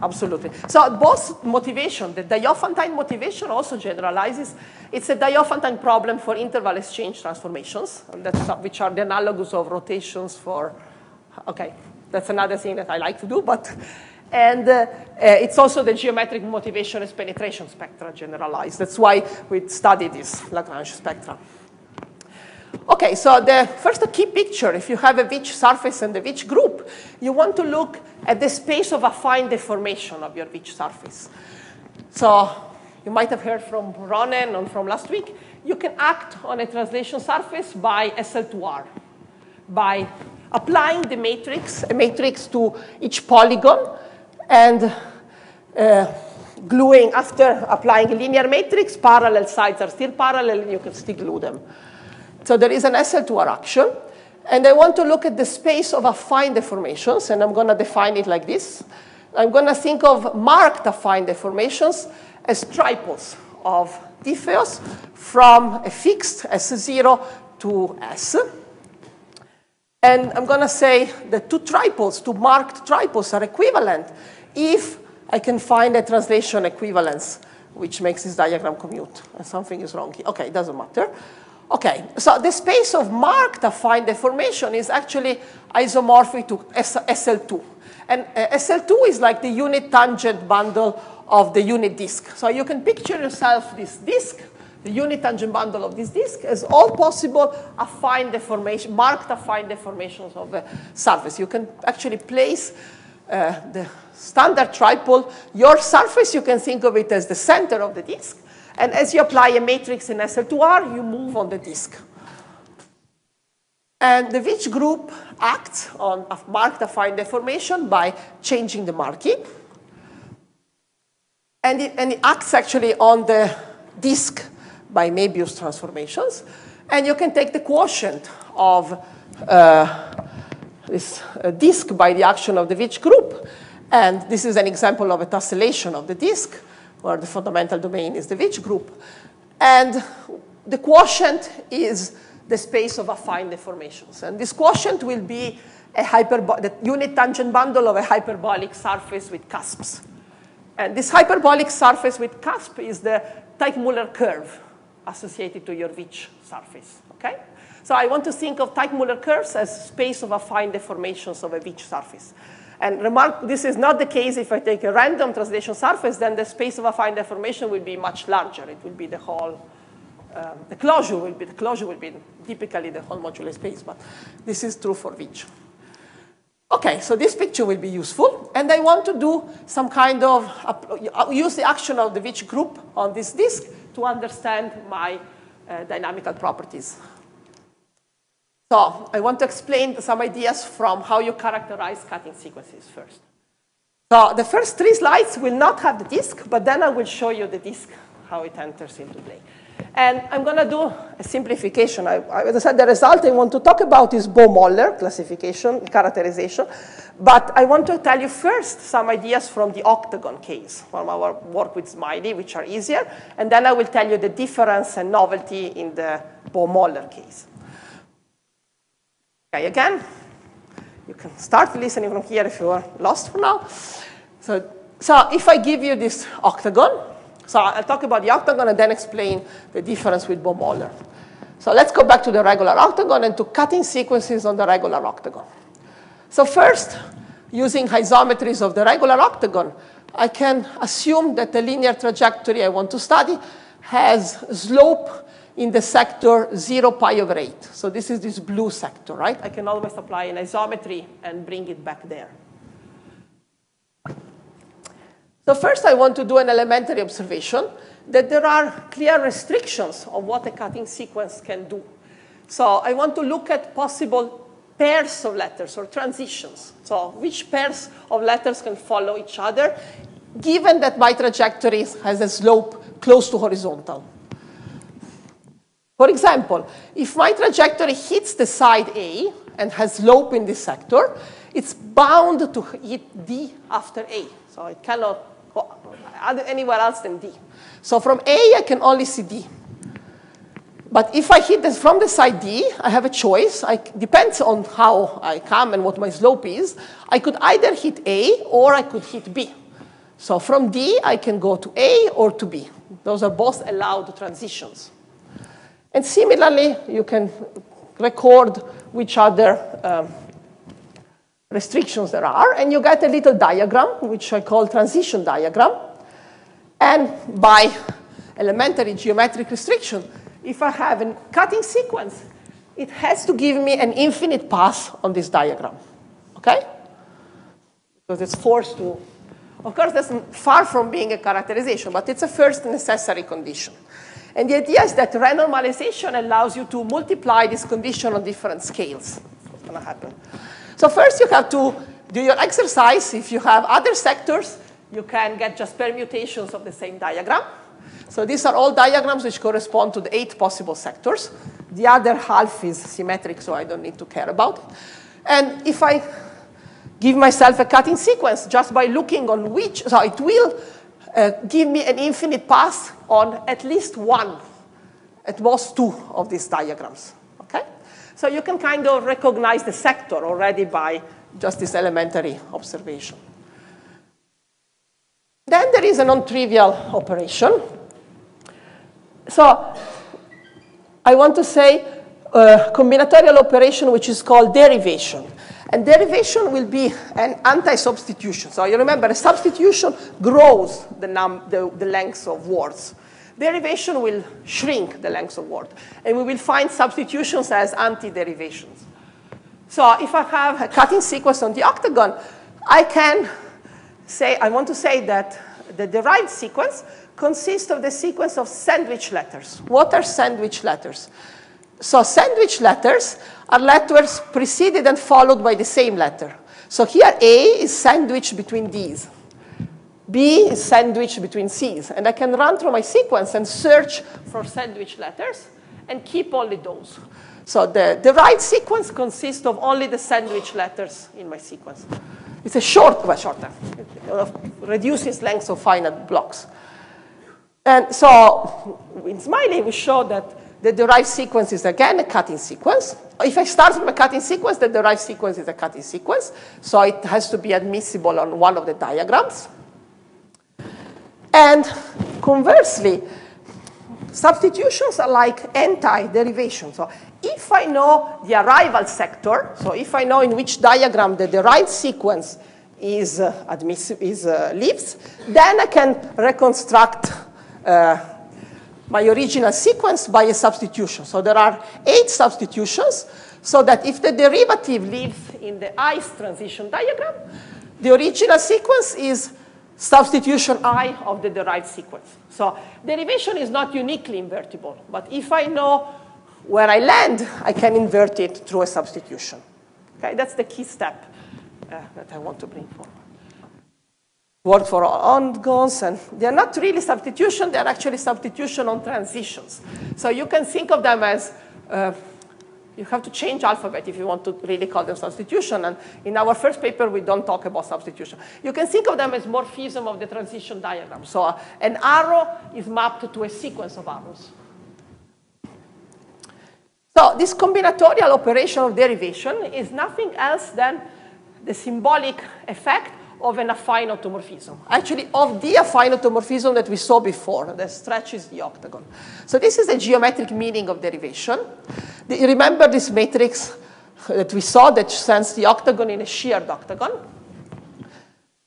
Absolutely. So both motivation, the Diophantine motivation also generalizes. It's a Diophantine problem for interval exchange transformations, which are the analogs of rotations for, okay, that's another thing that I like to do, but and uh, uh, it's also the geometric motivation as penetration spectra generalized. That's why we study this Lagrange spectra. Okay, so the first key picture, if you have a Veech surface and a Veech group, you want to look at the space of affine deformation of your Veech surface. So you might have heard from Ronen and from last week, you can act on a translation surface by SL2R, by applying the matrix, a matrix to each polygon, and uh, gluing after applying a linear matrix, parallel sides are still parallel, and you can still glue them. So there is an SL2R action. And I want to look at the space of affine deformations, and I'm going to define it like this. I'm going to think of marked affine deformations as tripoles of Diffeos from a fixed S0 to S. And I'm going to say that two tripoles, two marked tripoles are equivalent if I can find a translation equivalence, which makes this diagram commute. And something is wrong here. OK, it doesn't matter. OK, so the space of marked affine deformation is actually isomorphic to SL2. And uh, SL2 is like the unit tangent bundle of the unit disk. So you can picture yourself this disk, the unit tangent bundle of this disk, as all possible affine deformation, marked affine deformations of the surface. You can actually place uh, the standard tripole, your surface, you can think of it as the center of the disk. And as you apply a matrix in SL2R, you move on the disk. And the Veech group acts on a marked affine deformation by changing the marking. And it, and it acts actually on the disk by Möbius transformations. And you can take the quotient of uh, this uh, disk by the action of the Veech group. And this is an example of a tessellation of the disk, where the fundamental domain is the Veech group. And the quotient is the space of affine deformations. And this quotient will be a the unit tangent bundle of a hyperbolic surface with cusps. And this hyperbolic surface with cusp is the Teichmuller curve associated to your Veech surface. Okay? So I want to think of Teichmuller curves as space of affine deformations of a Veech surface. And remark, this is not the case if I take a random translation surface, then the space of affine deformation will be much larger. It will be the whole, um, the closure will be, the closure will be typically the whole modular space, but this is true for Veech. Okay, so this picture will be useful, and I want to do some kind of, uh, use the action of the Veech group on this disk to understand my uh, dynamical properties. So I want to explain some ideas from how you characterize cutting sequences first. So the first three slides will not have the disk, but then I will show you the disk, how it enters into play. And I'm going to do a simplification. I, as I said, the result I want to talk about is Bouw-Möller classification, characterization. But I want to tell you first some ideas from the octagon case, from our work with Smillie, which are easier. And then I will tell you the difference and novelty in the Bouw-Möller case. Okay, again, you can start listening from here if you are lost for now. So, so if I give you this octagon, so I'll talk about the octagon and then explain the difference with Bouw-Möller. So let's go back to the regular octagon and to cutting sequences on the regular octagon. So first, using isometries of the regular octagon, I can assume that the linear trajectory I want to study has slope in the sector 0 pi over 8. So this is this blue sector, right? I can always apply an isometry and bring it back there. So first I want to do an elementary observation that there are clear restrictions of what a cutting sequence can do. So I want to look at possible pairs of letters or transitions. So which pairs of letters can follow each other, given that my trajectory has a slope close to horizontal. For example, if my trajectory hits the side A and has slope in this sector, it's bound to hit D after A. So it cannot go anywhere else than D. So from A, I can only see D. But if I hit this from the side D, I have a choice. I, depends on how I come and what my slope is. I could either hit A or I could hit B. So from D, I can go to A or to B. Those are both allowed transitions. And similarly, you can record which other um, restrictions there are, and you get a little diagram, which I call transition diagram. And by elementary geometric restriction, if I have a cutting sequence, it has to give me an infinite path on this diagram, okay? Because it's forced to, of course, that's far from being a characterization, but it's a first necessary condition. And the idea is that renormalization allows you to multiply this condition on different scales. What's going to happen? So first you have to do your exercise. If you have other sectors, you can get just permutations of the same diagram. So these are all diagrams which correspond to the eight possible sectors. The other half is symmetric, so I don't need to care about it. And if I give myself a cutting sequence just by looking on which, so it will uh, give me an infinite path on at least one, at most two of these diagrams. Okay? So you can kind of recognize the sector already by just this elementary observation. Then there is a non-trivial operation. So I want to say a combinatorial operation which is called derivation. And derivation will be an anti-substitution. So you remember, a substitution grows the, num the, the length of words. Derivation will shrink the length of word. And we will find substitutions as anti-derivations. So if I have a cutting sequence on the octagon, I can say, I want to say that the derived sequence consists of the sequence of sandwich letters. What are sandwich letters? So sandwich letters are letters preceded and followed by the same letter. So here A is sandwiched between Ds. B is sandwiched between C's. And I can run through my sequence and search for sandwich letters and keep only those. So the, the right sequence consists of only the sandwich letters in my sequence. It's a short, well, shorter. It reduces length of finite blocks. And so in Smillie, we show that the derived sequence is again a cutting sequence. If I start from a cutting sequence, the derived sequence is a cutting sequence. So it has to be admissible on one of the diagrams. And conversely, substitutions are like anti-derivation. So if I know the arrival sector, so if I know in which diagram the derived sequence is, uh, admissible, is uh, lives, then I can reconstruct uh, my original sequence by a substitution. So there are eight substitutions, so that if the derivative lives in the ice transition diagram, the original sequence is substitution i of the derived sequence. So derivation is not uniquely invertible, but if I know where I land, I can invert it through a substitution. Okay, that's the key step uh, that I want to bring forward work for octagons, and they're not really substitution, they're actually substitution on transitions. So you can think of them as, uh, you have to change alphabet if you want to really call them substitution, and in our first paper we don't talk about substitution. You can think of them as morphism of the transition diagram. So uh, an arrow is mapped to a sequence of arrows. So this combinatorial operation of derivation is nothing else than the symbolic effect of an affine automorphism. Actually, of the affine automorphism that we saw before, that stretches the octagon. So this is a geometric meaning of derivation. You remember this matrix that we saw that sends the octagon in a sheared octagon?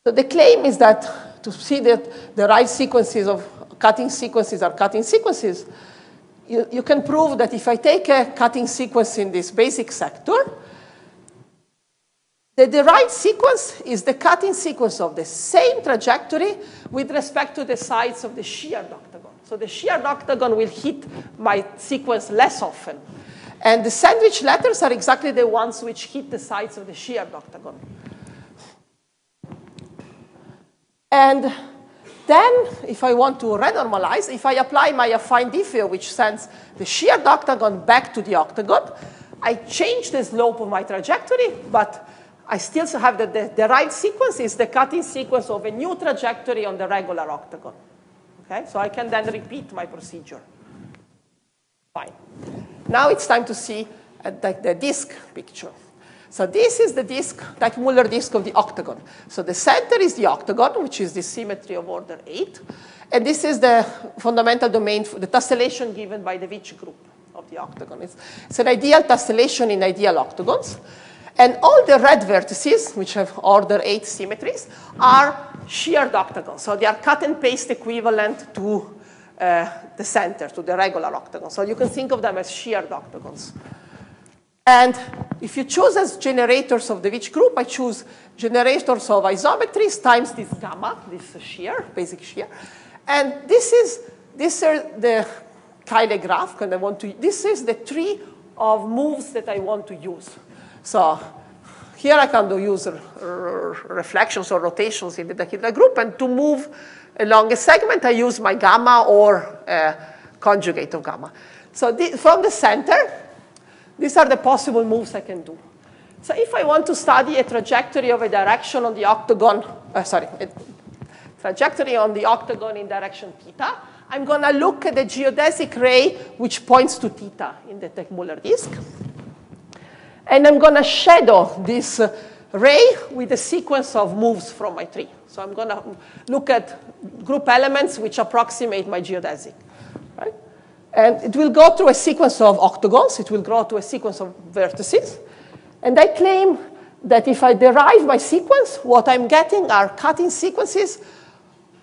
So the claim is that to see that the right sequences of cutting sequences are cutting sequences, you, you can prove that if I take a cutting sequence in this basic sector, the derived sequence is the cutting sequence of the same trajectory with respect to the sides of the sheared octagon. So the sheared octagon will hit my sequence less often. And the sandwich letters are exactly the ones which hit the sides of the sheared octagon. And then, if I want to renormalize, if I apply my affine diffeo, which sends the sheared octagon back to the octagon, I change the slope of my trajectory, but I still have the, the, the right sequence is the cutting sequence of a new trajectory on the regular octagon. Okay, so I can then repeat my procedure. Fine. Now it's time to see uh, the, the disk picture. So this is the disk, Teichmüller disk of the octagon. So the center is the octagon, which is the symmetry of order 8. And this is the fundamental domain, for the tessellation given by the Veech group of the octagon. It's, it's an ideal tessellation in ideal octagons. And all the red vertices, which have order 8 symmetries, are sheared octagons. So they are cut and paste equivalent to uh, the center, to the regular octagon. So you can think of them as sheared octagons. And if you choose as generators of the Veech group, I choose generators of isometries times this gamma, this shear, basic shear. And this is, these are the Cayley graph, and I want to, this is the tree of moves that I want to use. So here I can do use reflections or rotations in the dihedral group, and to move along a segment, I use my gamma or conjugate of gamma. So the, from the center, these are the possible moves I can do. So if I want to study a trajectory of a direction on the octagon, uh, sorry, a trajectory on the octagon in direction theta, I'm going to look at the geodesic ray which points to theta in the Teichmüller disk. And I'm going to shadow this ray with a sequence of moves from my tree. So I'm going to look at group elements which approximate my geodesic. Right? And it will go through a sequence of octagons. It will go through a sequence of vertices. And I claim that if I derive my sequence, what I'm getting are cutting sequences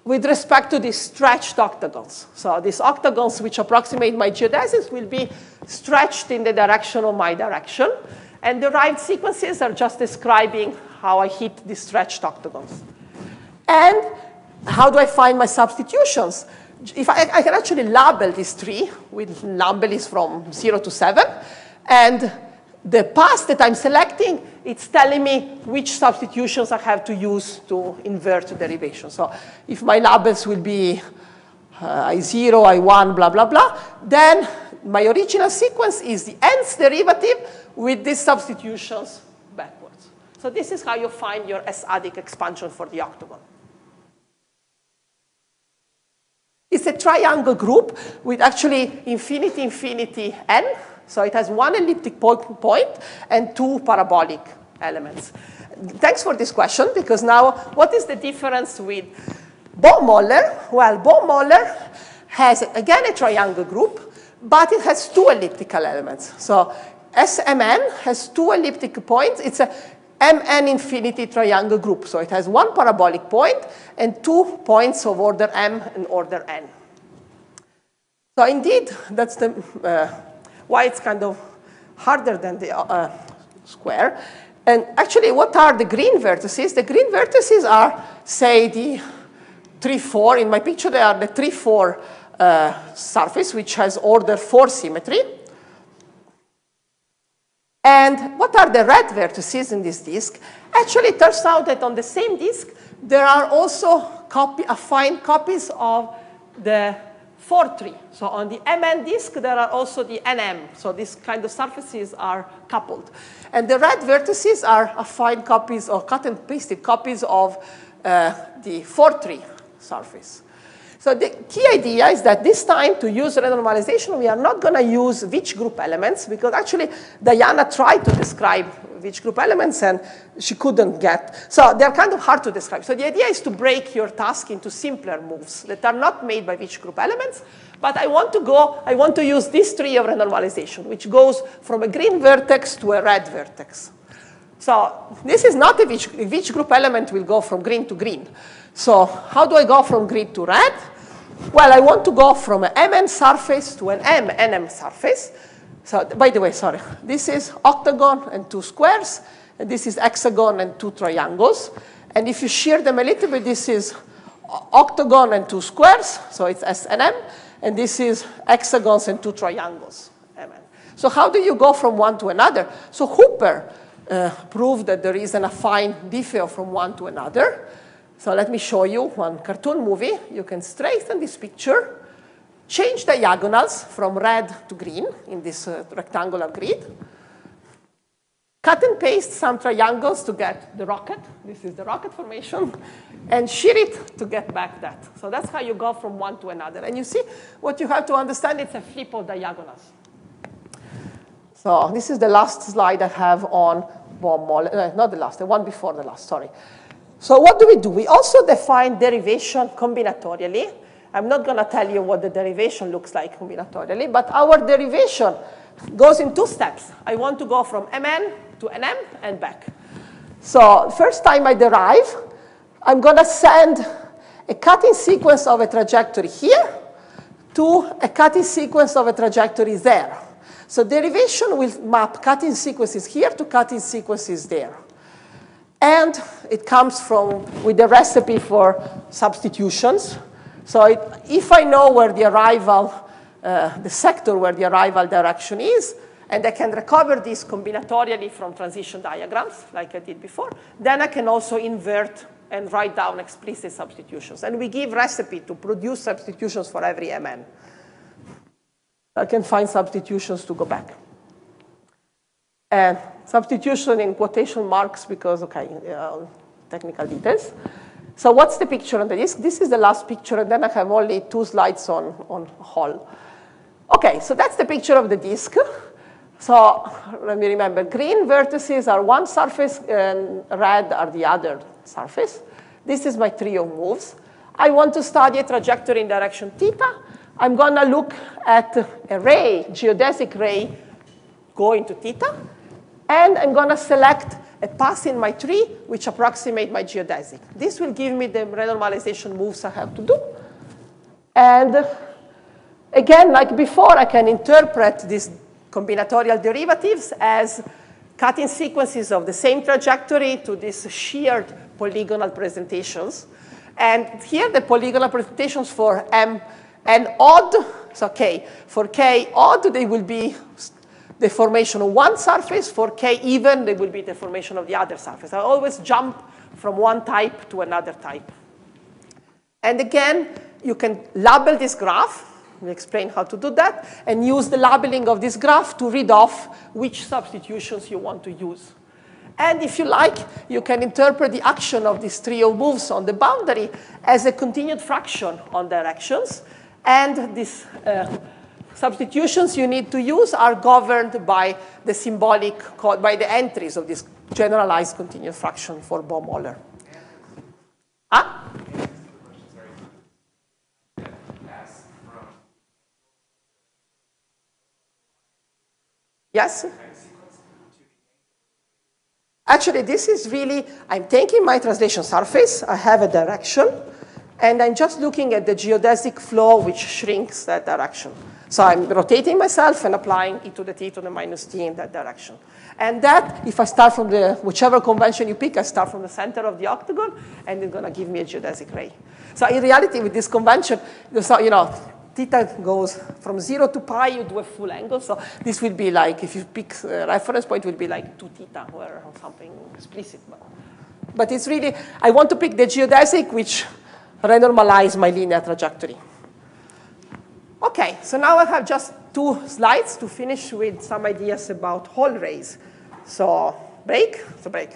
with respect to these stretched octagons. So these octagons which approximate my geodesics will be stretched in the direction of my direction. And derived sequences are just describing how I hit these stretched octagons. And how do I find my substitutions? if I, I, can actually label this tree with labels from 0 to 7, and the path that I'm selecting, it's telling me which substitutions I have to use to invert the derivation. So if my labels will be uh, I0, I1, blah, blah, blah, then my original sequence is the nth derivative with these substitutions backwards. So this is how you find your S-adic expansion for the octagon. It's a triangle group with actually infinity, infinity, n. So it has one elliptic point and two parabolic elements. Thanks for this question, because now what is the difference with Bouw-Möller? Well, Bouw-Möller has, again, a triangle group, but it has two elliptical elements. So SMN has two elliptic points. It's a Mn infinity triangle group. So it has one parabolic point and two points of order m and order n. So indeed, that's the, uh, why it's kind of harder than the uh, square. And actually, what are the green vertices? The green vertices are, say, the 3, 4. In my picture, they are the 3, 4 uh, surface, which has order 4 symmetry. And what are the red vertices in this disk? Actually, it turns out that on the same disk, there are also copy, affine copies of the 4 tree. So on the MN disk, there are also the NM. So these kind of surfaces are coupled. And the red vertices are affine copies or cut and pasted copies of uh, the 4 tree surface. So the key idea is that this time to use renormalization, we are not going to use Veech group elements because actually Diana tried to describe Veech group elements and she couldn't get. So they're kind of hard to describe. So the idea is to break your task into simpler moves that are not made by Veech group elements. But I want to go, I want to use this tree of renormalization, which goes from a green vertex to a red vertex. So this is not a Veech group element will go from green to green. So how do I go from green to red? Well, I want to go from an MN surface to an MNM surface. So, by the way, sorry, this is octagon and two squares, and this is hexagon and two triangles. And if you shear them a little bit, this is octagon and two squares, so it's S and M, and this is hexagons and two triangles, MN. So how do you go from one to another? So Hooper uh, proved that there is an affine diffeo from one to another. So let me show you one cartoon movie. You can straighten this picture, change diagonals from red to green in this uh, rectangular grid, cut and paste some triangles to get the rocket. This is the rocket formation. And shear it to get back that. So that's how you go from one to another. And you see, what you have to understand, it's a flip of diagonals. So this is the last slide I have on Bouw-Möller, uh, not the last, the one before the last, sorry. So what do we do? We also define derivation combinatorially. I'm not going to tell you what the derivation looks like combinatorially, but our derivation goes in two steps. I want to go from mn to nm and back. So first time I derive, I'm going to send a cutting sequence of a trajectory here to a cutting sequence of a trajectory there. So derivation will map cutting sequences here to cutting sequences there. And it comes from with the recipe for substitutions. So it, if I know where the arrival, uh, the sector where the arrival direction is, and I can recover this combinatorially from transition diagrams, like I did before, then I can also invert and write down explicit substitutions. And we give recipe to produce substitutions for every MN. I can find substitutions to go back. And substitution in quotation marks because, okay, uh, technical details. So what's the picture on the disk? This is the last picture, and then I have only two slides on, on Hall. Okay, so that's the picture of the disk. So let me remember, green vertices are one surface, and red are the other surface. This is my trio moves. I want to study a trajectory in direction theta. I'm going to look at a ray, geodesic ray, going to theta. And I'm going to select a path in my tree which approximate my geodesic. This will give me the renormalization moves I have to do. And again, like before, I can interpret these combinatorial derivatives as cutting sequences of the same trajectory to these sheared polygonal presentations. And here the polygonal presentations for M and odd, so K. For K odd, they will be the formation of one surface. For K even, there will be the formation of the other surface. I always jump from one type to another type. And again, you can label this graph. We explain how to do that, and use the labeling of this graph to read off which substitutions you want to use. And if you like, you can interpret the action of these trio moves on the boundary as a continued fraction on directions. And this uh, substitutions you need to use are governed by the symbolic, by the entries of this generalized continuous fraction for Bouw-Möller. Ah? Yes? Actually, this is really, I'm taking my translation surface, I have a direction, and I'm just looking at the geodesic flow which shrinks that direction. So I'm rotating myself and applying e to the t to the minus t in that direction. And that, if I start from the, whichever convention you pick, I start from the center of the octagon, and it's going to give me a geodesic ray. So in reality, with this convention, you know, theta goes from 0 to pi, you do a full angle. So this will be like, if you pick a reference point, will be like 2 theta or something explicit. But, but it's really, I want to pick the geodesic, which renormalize my linear trajectory. OK, so now I have just two slides to finish with some ideas about Hall rays. So break, so break.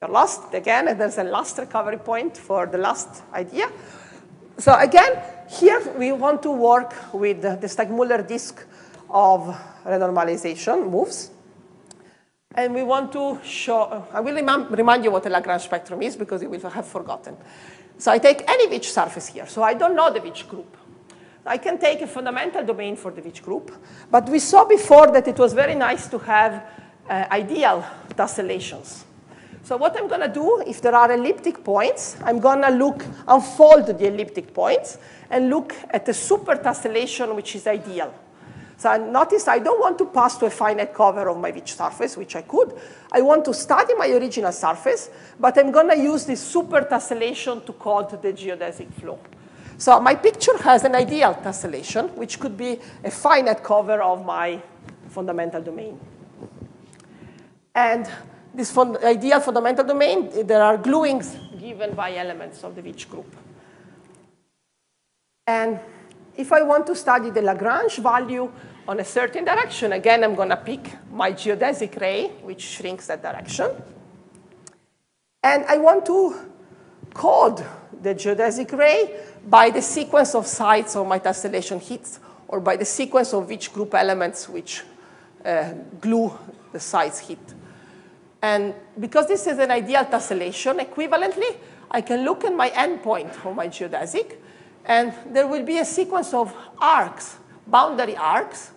You're lost again, and there's a last recovery point for the last idea. So again, here we want to work with the Teichmüller disk of renormalization moves. And we want to show, I will remind you what a Lagrange spectrum is because you will have forgotten. So I take any Veech surface here. So I don't know the Veech group. I can take a fundamental domain for the Veech group. But we saw before that it was very nice to have uh, ideal tessellations. So what I'm going to do, if there are elliptic points, I'm going to look, unfold the elliptic points, and look at the super tessellation, which is ideal. So I notice I don't want to pass to a finite cover of my Veech surface, which I could. I want to study my original surface, but I'm going to use this super tessellation to code the geodesic flow. So my picture has an ideal tessellation, which could be a finite cover of my fundamental domain. And this ideal fundamental domain, there are gluings given by elements of the Veech group. And if I want to study the Lagrange value on a certain direction, again, I'm going to pick my geodesic ray, which shrinks that direction. And I want to code the geodesic ray by the sequence of sites of my tessellation hits or by the sequence of Veech group elements which uh, glue the sides hit. And because this is an ideal tessellation, equivalently, I can look at my endpoint for my geodesic, and there will be a sequence of arcs, boundary arcs,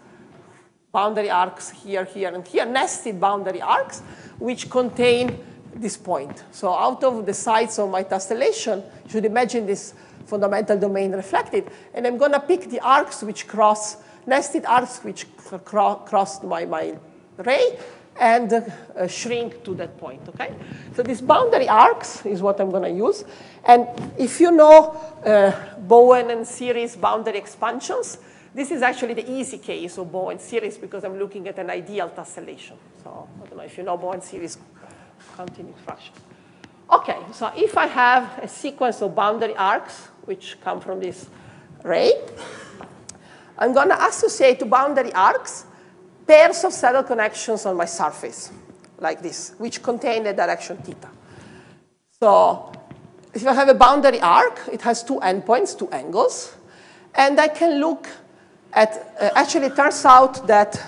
boundary arcs here, here, and here, nested boundary arcs, which contain this point. So out of the sides of my tessellation, you should imagine this fundamental domain reflected. And I'm going to pick the arcs which cross, nested arcs which cro cross my, my ray, and uh, shrink to that point, okay? So these boundary arcs is what I'm going to use. And if you know uh, Bowen and Series boundary expansions, this is actually the easy case of Bowen Series because I'm looking at an ideal tessellation. So I don't know if you know Bowen Series continuous fraction. Okay, so if I have a sequence of boundary arcs, which come from this ray, I'm going to associate to boundary arcs pairs of saddle connections on my surface, like this, which contain the direction theta. So if I have a boundary arc, it has two endpoints, two angles, and I can look at, uh, actually it turns out that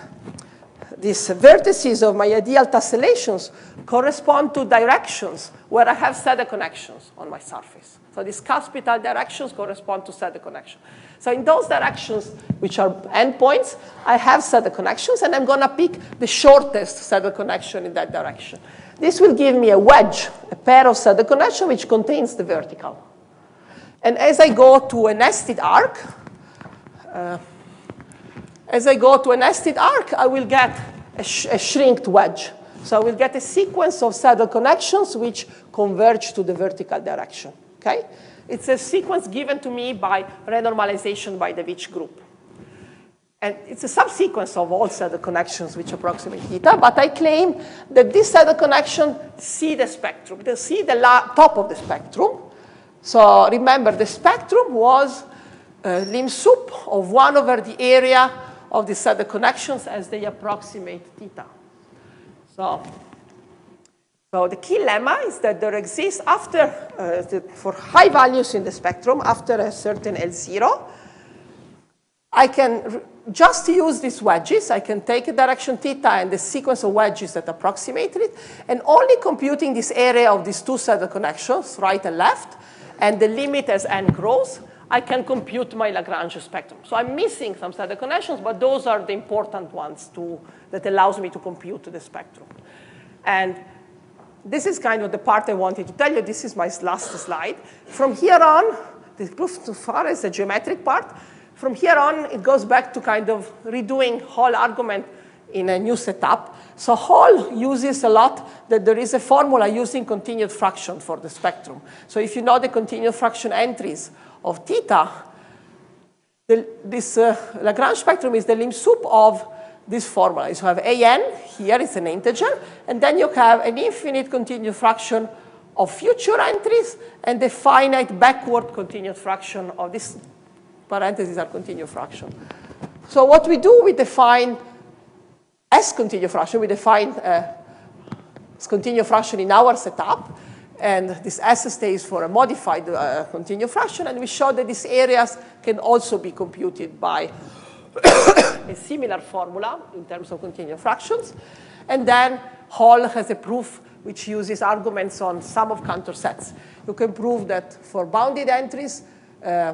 these vertices of my ideal tessellations correspond to directions where I have saddle connections on my surface. So these cuspidal directions correspond to saddle connection. So in those directions, which are endpoints, I have saddle connections, and I'm going to pick the shortest saddle connection in that direction. This will give me a wedge, a pair of saddle connection, which contains the vertical. And as I go to a nested arc, uh, as I go to a nested arc, I will get a, sh a shrinked wedge. So I will get a sequence of saddle connections which converge to the vertical direction. Okay? It's a sequence given to me by renormalization by the Veech group. And it's a subsequence of all saddle connections which approximate theta, but I claim that this saddle connection see the spectrum. They see the top of the spectrum. So remember, the spectrum was a lim sup of 1 over the area of the saddle connections as they approximate theta. So, so the key lemma is that there exists after, uh, the, for high values in the spectrum, after a certain L0, I can just use these wedges. I can take a direction theta and the sequence of wedges that approximate it, and only computing this area of these two saddle connections, right and left, and the limit as n grows, I can compute my Lagrange spectrum. So I'm missing some saddle connections, but those are the important ones to, that allows me to compute the spectrum. And this is kind of the part I wanted to tell you. This is my last slide. From here on, the proof too far is the geometric part. From here on, it goes back to kind of redoing Hall argument in a new setup. So Hall uses a lot that there is a formula using continued fraction for the spectrum. So if you know the continued fraction entries of theta, the, this uh, Lagrange spectrum is the lim sup of this formula. So you have an, here it's an integer, and then you have an infinite continued fraction of future entries and the finite backward continued fraction of this parentheses are continued fraction. So what we do, we define S continued fraction, we define uh, continued fraction in our setup, and this S stays for a modified uh, continued fraction. And we show that these areas can also be computed by a similar formula in terms of continued fractions. And then Hall has a proof which uses arguments on sum of Cantor sets. You can prove that for bounded entries, uh,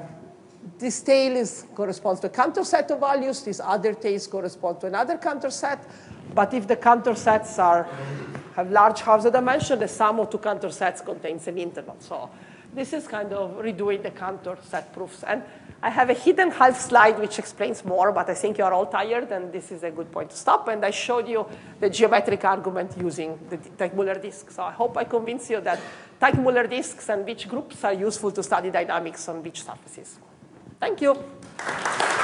this tail is, corresponds to a Cantor set of values. These other tails correspond to another Cantor set. But if the Cantor sets are have large Hausdorff dimension, the sum of two Cantor sets contains an interval. So this is kind of redoing the Cantor set proofs. And I have a hidden half slide which explains more, but I think you're all tired, and this is a good point to stop. And I showed you the geometric argument using the Teichmuller disk. So I hope I convince you that Teichmuller disks and Veech groups are useful to study dynamics on Veech surfaces. Thank you.